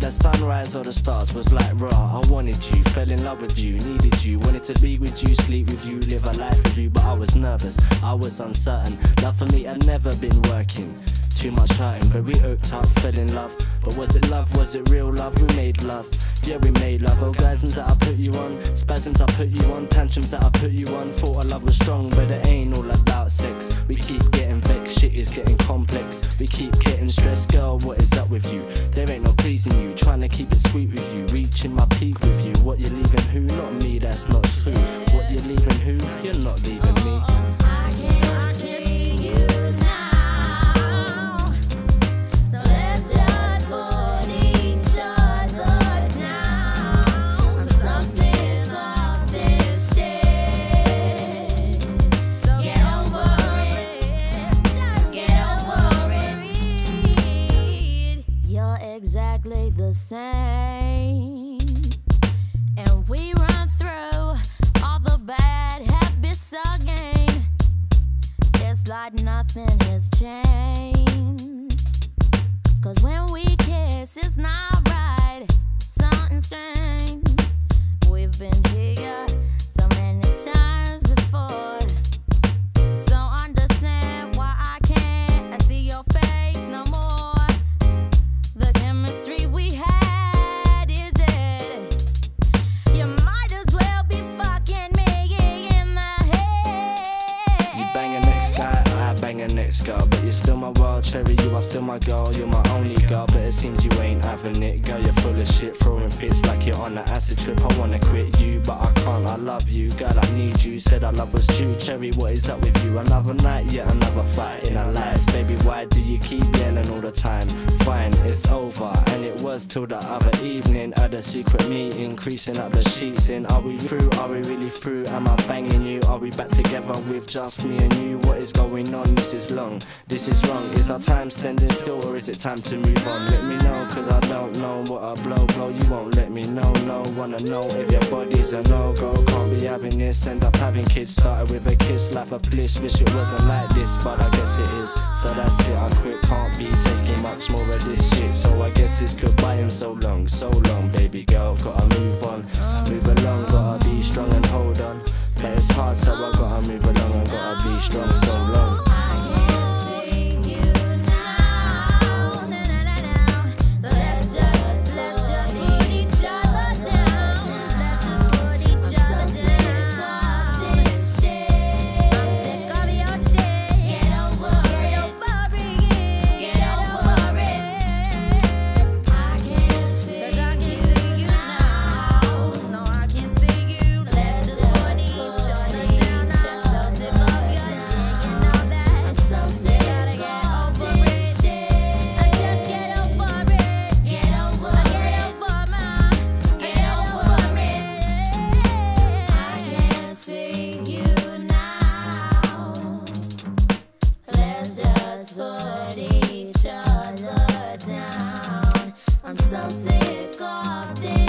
the sunrise or the stars was like raw. I wanted you, fell in love with you, needed you, wanted to be with you, sleep with you, live a life with you. But I was nervous, I was uncertain. Love for me had never been working. Too much hurting, but we hooked up, fell in love. But was it love? Was it real love? We made love. Yeah, we made love. Orgasms that I put you on, spasms I put you on, tantrums that I put you on. Thought our love was strong, but it ain't all about sex. We keep getting vexed, shit is getting complex. We keep getting stressed, girl. What is up with you? There ain't no. To keep it sweet with you, reaching my peak with you. What you're leaving? Who? Not me. That's not true. What you're leaving? Who? You're not leaving me. The same. And we run through all the bad habits again. Like nothing has changed. Cause when we kiss, it's not bang cherry, you are still my girl. You're my only girl, but it seems you ain't having it. Girl, you're full of shit, throwing fits like you're on an acid trip. I wanna quit you, but I can't. I love you, girl, I need you. Said our love was true, cherry, what is up with you? Another night, yet another fight in our lives. Baby, why do you keep yelling all the time? Fine, it's over, and it was till the other evening at a secret meeting, creasing up the sheets in. Are we through? Are we really through? Am I banging you? Are we back together with just me and you? What is going on? This is long, this is wrong. Our time standing still, or is it time to move on? Let me know, cause I don't know what a blow blow. You won't let me know, no. Wanna know if your body's a no go. Can't be having this, end up having kids. Started with a kiss, life a bliss. Wish it wasn't like this, but I guess it is. So that's it, I quit. Can't be taking much more of this shit. So I guess it's goodbye and so long, so long, baby girl. Gotta move on, move along, gotta be strong and hold on. But it's hard, so I gotta move along and gotta be strong so long. putting each other down. I'm so sick of this.